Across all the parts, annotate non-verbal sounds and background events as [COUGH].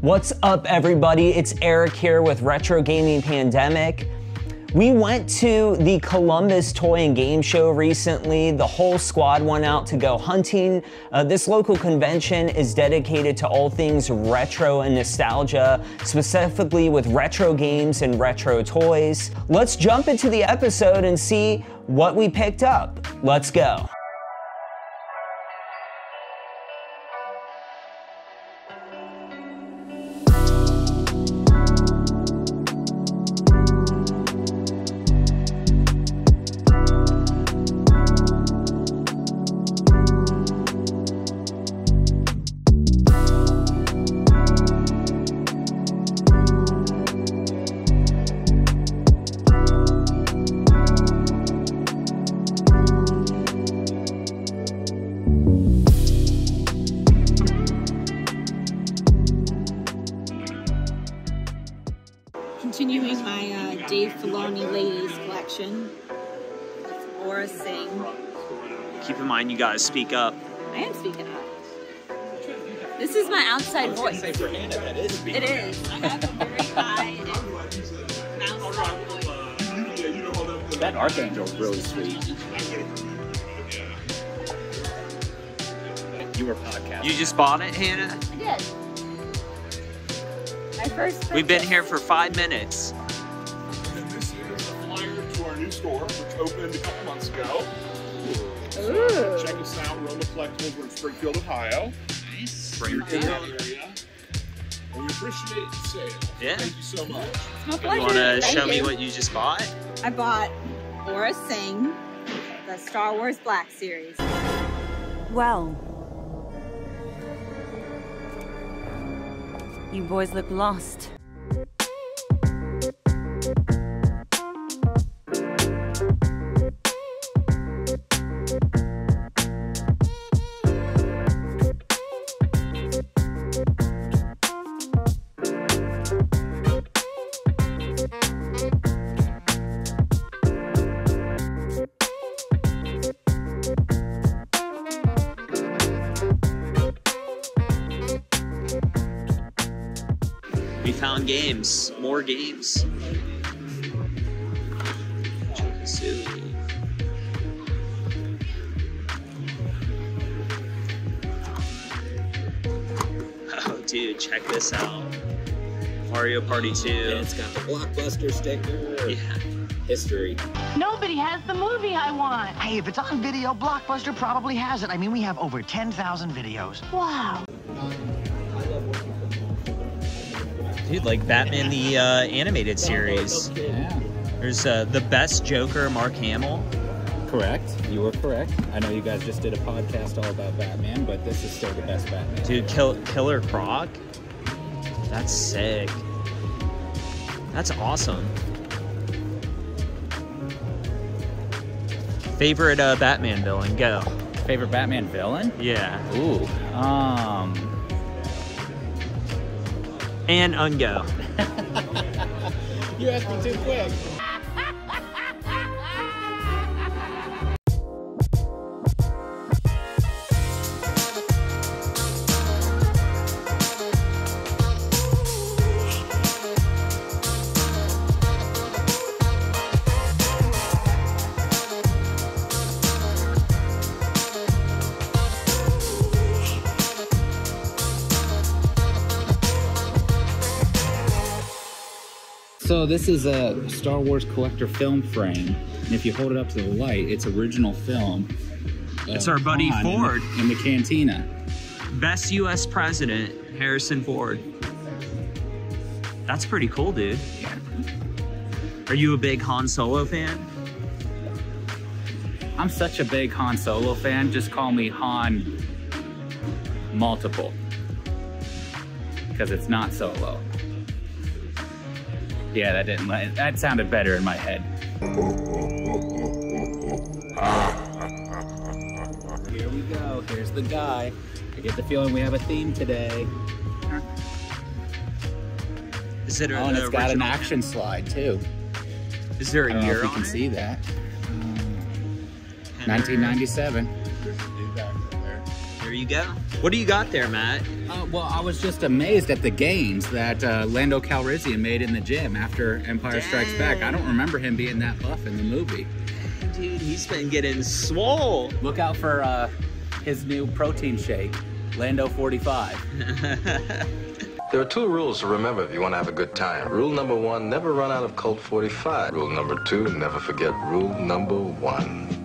What's up, everybody? It's Eric here with Retro Gaming Pandemic. We went to the Columbus Toy and Game Show recently. The whole squad went out to go hunting. Uh, this local convention is dedicated to all things retro and nostalgia, specifically with retro games and retro toys. Let's jump into the episode and see what we picked up. Let's go. Filoni ladies collection. That's Aurra Sing. Keep in mind, you guys speak up. I am speaking up. This is my outside voice. It is. I have a very high and outside voice. That Archangel's really sweet. You were podcasting. You just bought it, Hannah? I did. My first. We've been here for five minutes. Store, which opened a couple months ago. Ooh. Check us out, Roma Collectibles. We're in Springfield, Ohio. You're in that area. And we appreciate the sale. Yeah. Thank you so much. It's my pleasure. You want to Thank show me what you just bought? I bought Aurra Sing, the Star Wars Black series. Well. You boys look lost. Games, more games. Oh, dude, check this out. Mario Party 2. It's got the blockbuster sticker. Yeah. History. Nobody has the movie I want. Hey, if it's on video, Blockbuster probably has it. I mean, we have over 10,000 videos. Wow. Dude, like Batman the uh, animated series. Yeah. There's uh, the best Joker, Mark Hamill. Correct. You were correct. I know you guys just did a podcast all about Batman, but this is still the best Batman. Dude, Kill- Killer Croc. That's sick. That's awesome. Favorite uh, Batman villain? Go. Favorite Batman villain? Yeah. Ooh. Um. And Ungo. [LAUGHS] You asked me too quick. So this is a Star Wars collector film frame, and if you hold it up to the light, it's original film. It's our buddy Han in the- Ford. in the cantina. Best U.S. president, Harrison Ford. That's pretty cool, dude. Are you a big Han Solo fan? I'm such a big Han Solo fan. Just call me Han Multiple, because it's not Solo. Yeah, that didn't. That sounded better in my head. Here we go. Here's the guy. I get the feeling we have a theme today. Is it Oh, and it's got an action slide too. Is there I a don't know year if you can it? see that. 1997. There you go. What do you got there, Matt? Uh, well, I was just amazed at the gains that uh, Lando Calrissian made in the gym after Empire Strikes Back. I don't remember him being that buff in the movie. Dude, he's been getting swole. Look out for uh, his new protein shake, Lando 45. [LAUGHS] There are two rules to remember if you want to have a good time. Rule number one, never run out of Colt 45. Rule number two, never forget rule number one.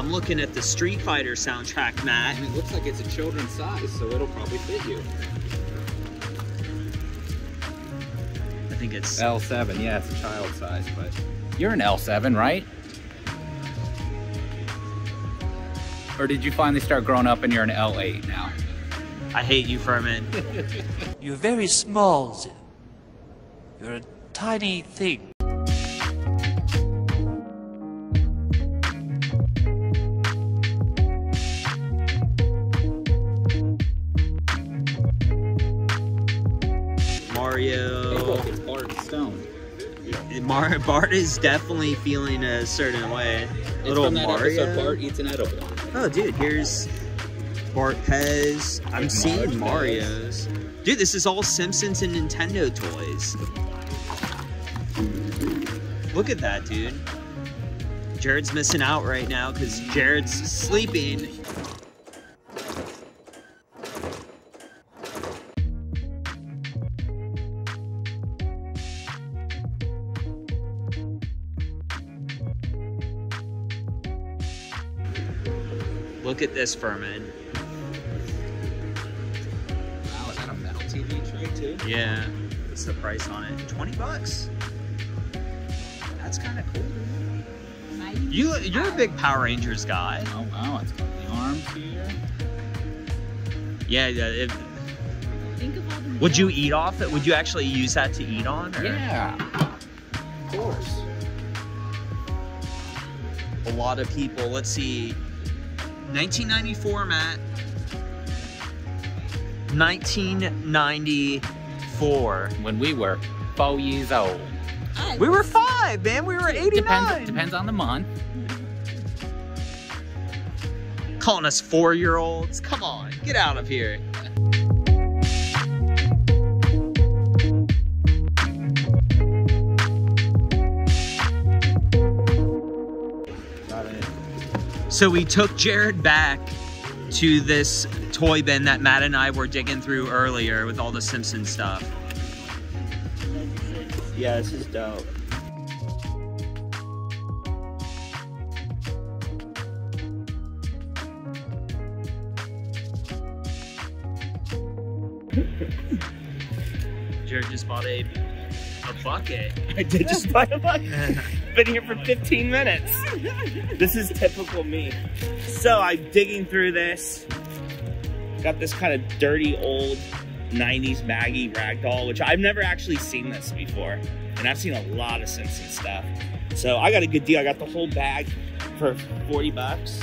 I'm looking at the Street Fighter soundtrack, Matt. And it looks like it's a children's size, so it'll probably fit you. I think it's L7, yeah, it's a child size, but you're an L7, right? Or did you finally start growing up and you're an L8 now? I hate you, Fuhrman. [LAUGHS] You're very small, Zim. You're a tiny thing. Mar- [LAUGHS] Bart is definitely feeling a certain way. It's Little from that Mario. episode Bart eats an edible. Oh, dude, here's Bart Pez. I'm There's seeing Marge Mario's. Dude, this is all Simpsons and Nintendo toys. Look at that, dude. Jared's missing out right now because Jared's sleeping. Look at this, Fuhrman. Wow, is that a metal TV tray too? Yeah. What's the price on it? 20 bucks? That's kind of cool. You, you're a big Power Rangers guy. Oh wow, it's got the arms here. Yeah, yeah. If, Think of all the would you eat off it? Would you actually use that to eat on? Or? Yeah, of course. A lot of people. Let's see. 1994, Matt. 1994. When we were four years old. We were five, man. We were 89. Depends, depends on the month. Calling us four year olds. Come on, get out of here. So we took Jared back to this toy bin that Matt and I were digging through earlier with all the Simpson stuff. Yeah, this is dope. Jared just bought a bucket. [LAUGHS] I did just buy a bucket. [LAUGHS] Been here for 15 minutes. This is typical me. So I'm digging through this. Got this kind of dirty old 90s Maggie ragdoll, which I've never actually seen this before. And I've seen a lot of Simpson stuff. So I got a good deal. I got the whole bag for 40 bucks.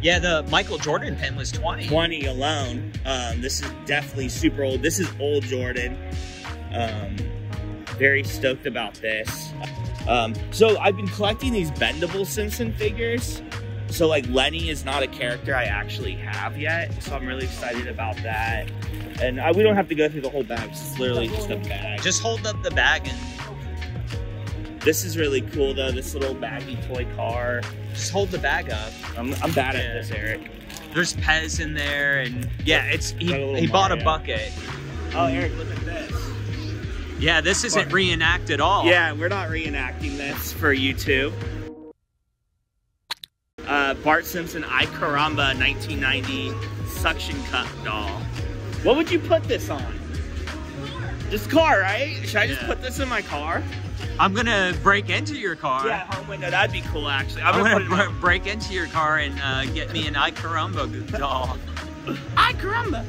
Yeah, the Michael Jordan pin was 20. 20 alone. Um, this is definitely super old. This is old Jordan. Um, very stoked about this. Um, so I've been collecting these bendable Simpson figures. So like Lenny is not a character I actually have yet. So I'm really excited about that. And I, we don't have to go through the whole bag. It's literally just a bag. Just hold up the bag and This is really cool though. This little baggy toy car. Just hold the bag up. I'm, I'm bad Yeah. at this, Eric. There's Pez in there, and yeah, it's he, he bought a bucket. Oh, Eric, look at this. Yeah, this isn't reenact at all. Yeah, we're not reenacting this for YouTube. Uh, Bart Simpson Ay Caramba 1990 suction cup doll. What would you put this on? Just car, right? Should I just Yeah. put this in my car? I'm gonna break into your car. Yeah, home window. That'd be cool, actually. I'm, I'm gonna, gonna put it [LAUGHS] break into your car and uh, get me an Ay Caramba doll. on. [LAUGHS] Ay Caramba.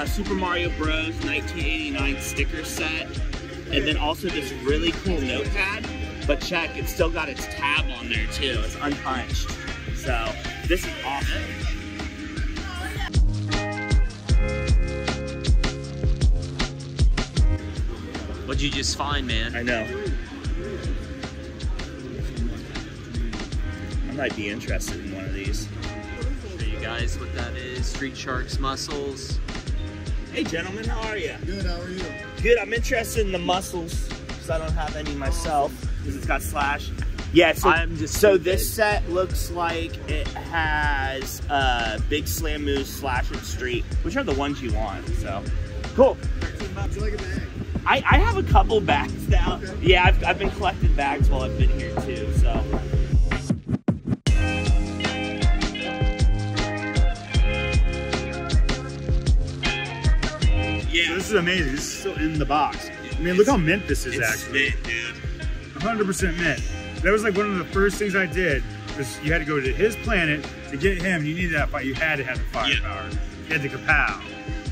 Uh, Super Mario Bros. 1989 sticker set, and then also this really cool notepad. But check, it's still got its tab on there too. It's unpunched. So this is awesome. What'd you just find, man? I know. I might be interested in one of these. Show you guys what that is. Street Sharks muscles. Hey, gentlemen, how are you? Good, how are you? Good. I'm interested in the muscles because I don't have any myself because it's got slash. Yeah, so, I'm just so stupid. this set looks like it has uh, Big Slam Moose, Slash, and Streex, which are the ones you want. So cool. Would you like a bag? I, I have a couple bags now. Yeah, I've, I've been collecting bags while I've been here too. So So this is amazing. This is still in the box. I mean, look how mint this is it's actually. mint, dude. 100% mint. That was like one of the first things I did was you had to go to his planet to get him. You needed that fight. You had to have the firepower. You had the kapow.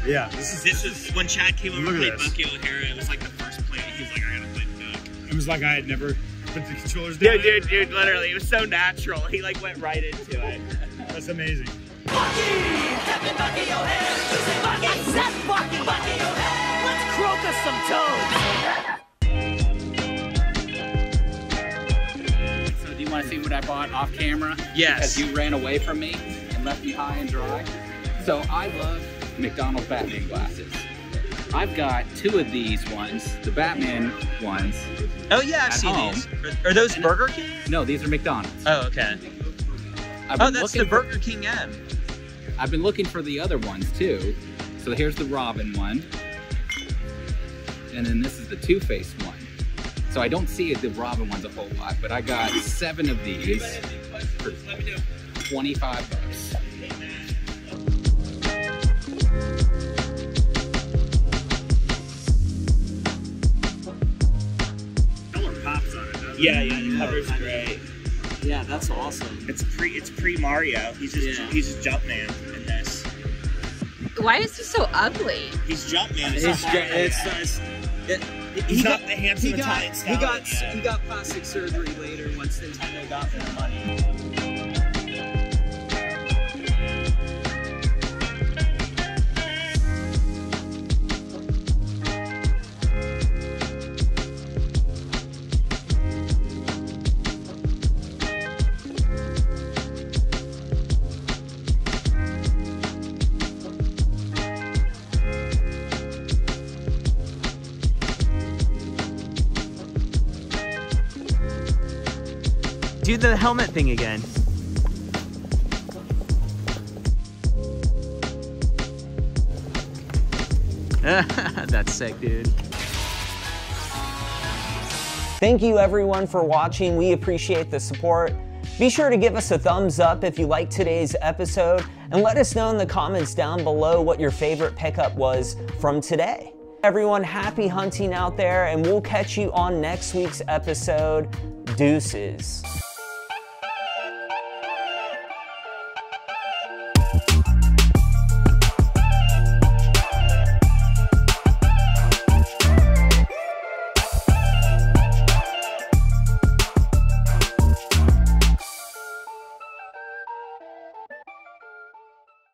Yeah, this is. This is when Chad came over and played. Bucky O'Hara. It was like the first play. He was like, I gotta play Duck. It was like I had never put the controllers down. Dude, dude, dude, literally, it was so natural. He like went right into it. That's amazing. Let's croak us some toads. So do you want to see what I bought off camera? Yes. Because you ran away from me and left me high and dry. So I love McDonald's Batman glasses. I've got two of these ones, the Batman ones. Oh yeah, I've seen home. these. Are, are those Burger King? No, these are McDonald's. Oh, okay. I've Oh, that's the Burger King M. I've been looking for the other ones too. So here's the Robin one. And then this is the Two-Face one. So I don't see the Robin ones a whole lot, but I got seven of these for 25 bucks. Color pops on it, doesn't it? Yeah, yeah, the cover's great. Yeah, that's awesome. It's pre, it's pre Mario. He's just, Yeah. he's just Jumpman in this. Why is he so ugly? He's Jumpman. It's, It's, not ju- Mario. it's, it's, it, He's he not got- the handsome he got, he got he got plastic surgery later once Nintendo got more money. Do the helmet thing again. [LAUGHS] That's sick, dude. Thank you everyone for watching. We appreciate the support. Be sure to give us a thumbs up if you liked today's episode and let us know in the comments down below what your favorite pickup was from today. Everyone, happy hunting out there and we'll catch you on next week's episode. Deuces.